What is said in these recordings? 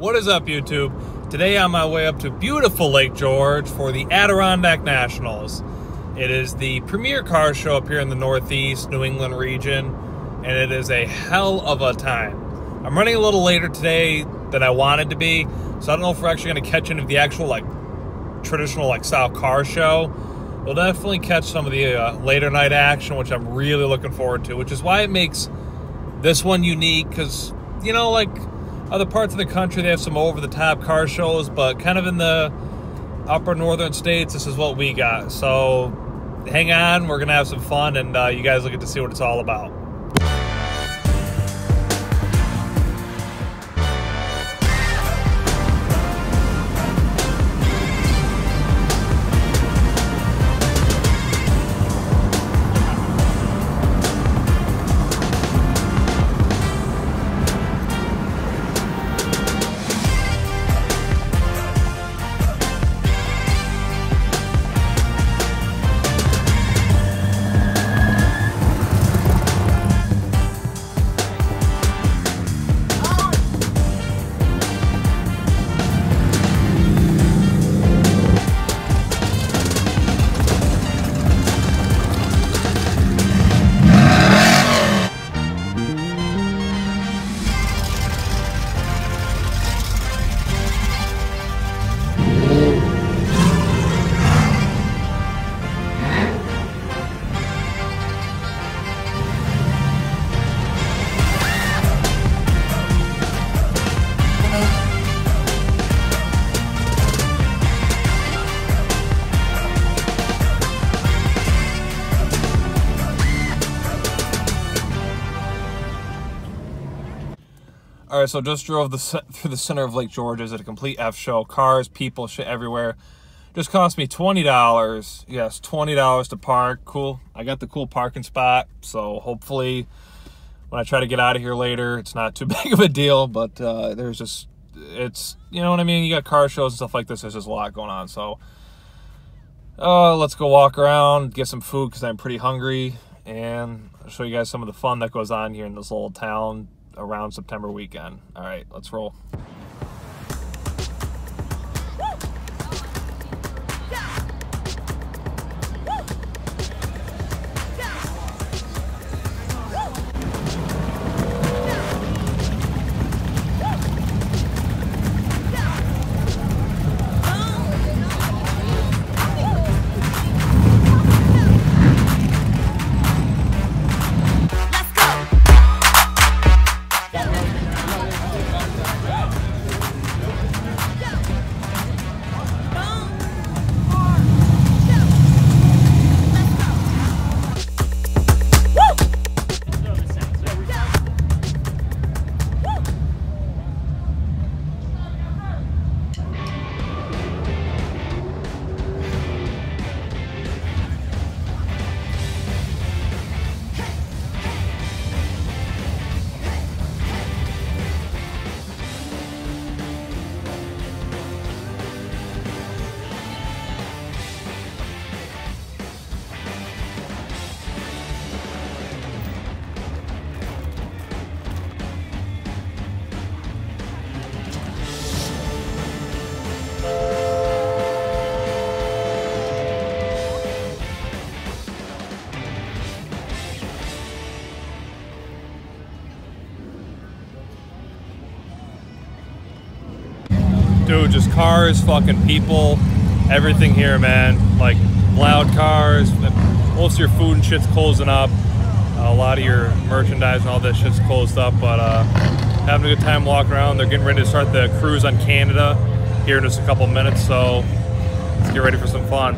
What is up, YouTube? Today, on my way up to beautiful Lake George for the Adirondack Nationals. It is the premier car show up here in the Northeast New England region, and it is a hell of a time. I'm running a little later today than I wanted to be, so I don't know if we're actually going to catch any of the actual like traditional like style car show. We'll definitely catch some of the uh, later night action, which I'm really looking forward to. Which is why it makes this one unique, because you know, like other parts of the country, they have some over the top car shows, but kind of in the upper northern states, this is what we got. So hang on, we're gonna have some fun, and uh, you guys will get to see what it's all about. All right, so just drove the through the center of Lake George. It's a complete F show. Cars, people, shit everywhere. Just cost me twenty dollars. Yes, twenty dollars to park. Cool. I got the cool parking spot. So hopefully, when I try to get out of here later, it's not too big of a deal. But uh, there's just, it's you know what I mean. You got car shows and stuff like this. There's just a lot going on. So, uh, let's go walk around, get some food because I'm pretty hungry, and I'll show you guys some of the fun that goes on here in this little town around September weekend. All right, let's roll. Dude, just cars, fucking people, everything here, man. Like loud cars. Most of your food and shit's closing up. a lot of your merchandise and all that shit's closed up. But uh, having a good time walking around. They're getting ready to start the cruise on Canada here in just a couple minutes. So let's get ready for some fun.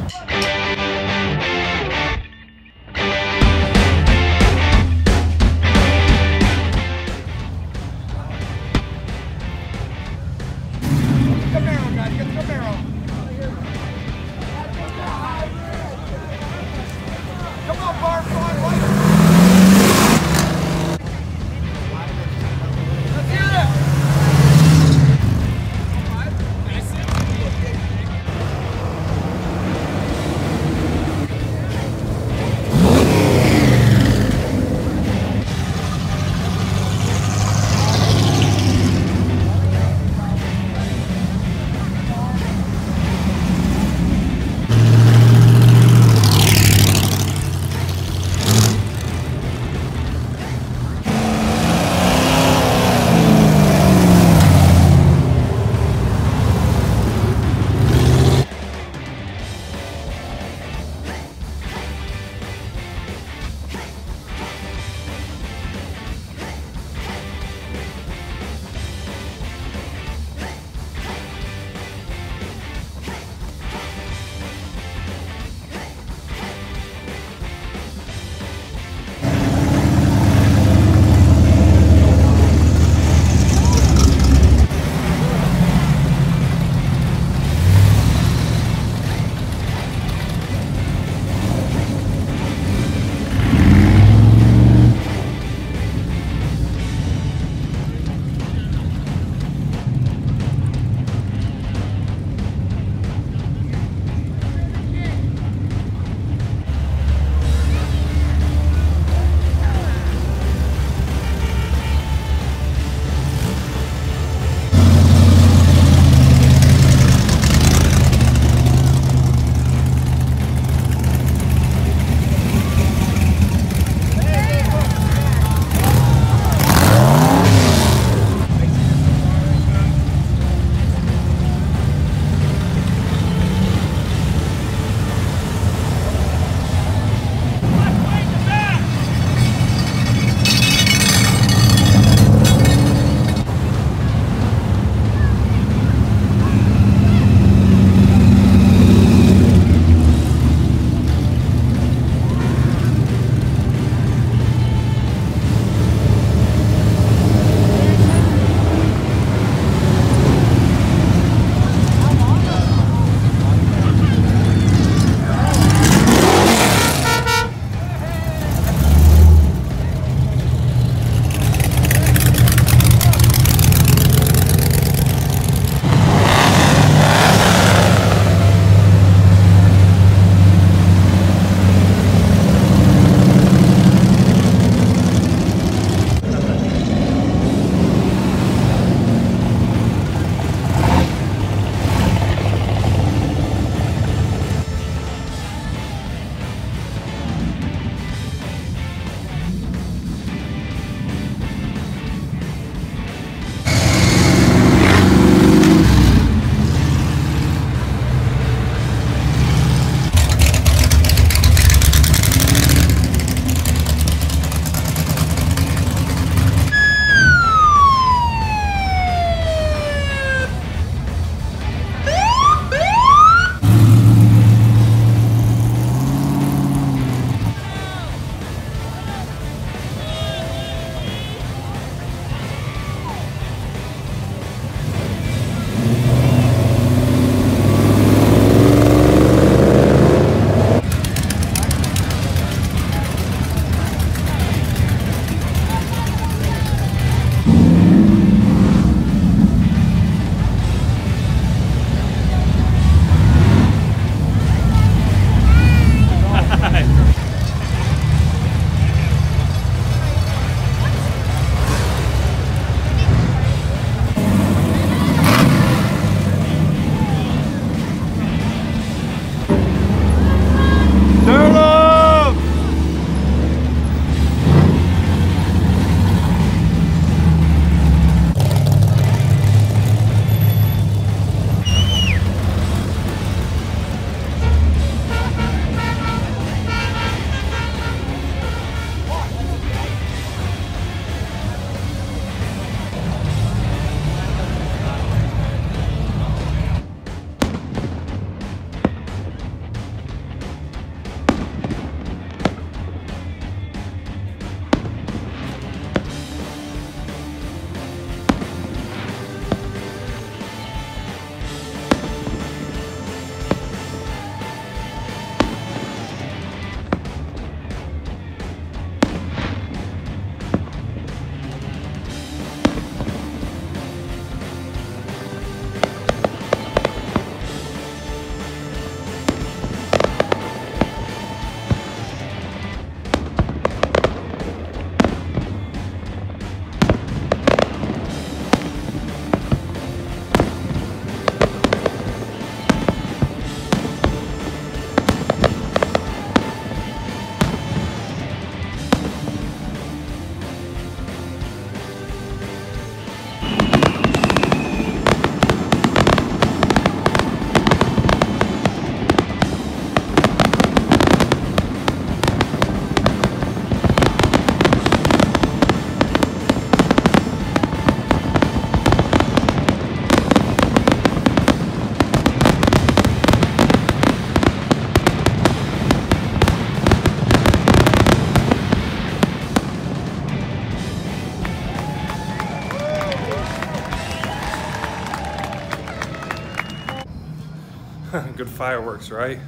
Good fireworks, right?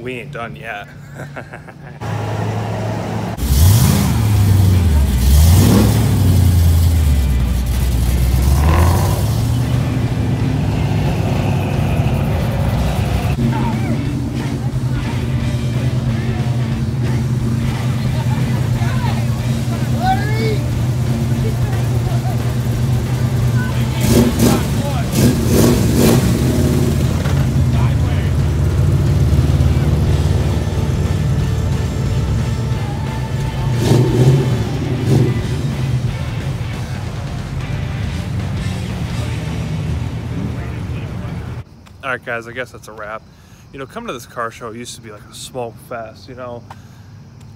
We ain't done yet. All right, guys, I guess that's a wrap. You know, coming to this car show used to be like a smoke fest, you know.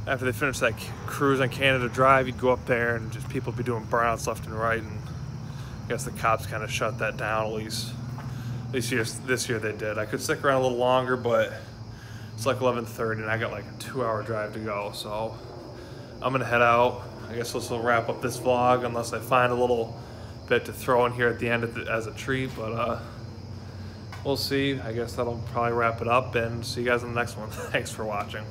After they finished that cruise on Canada Drive, you'd go up there and just people be doing burnouts left and right. And I guess the cops kind of shut that down, at least. Least year, this year they did. I could stick around a little longer, but it's like 11.30 and I got like a two hour drive to go. So I'm gonna head out. I guess this will wrap up this vlog unless I find a little bit to throw in here at the end as a treat, but uh, we'll see. I guess that'll probably wrap it up and see you guys in the next one. Thanks for watching.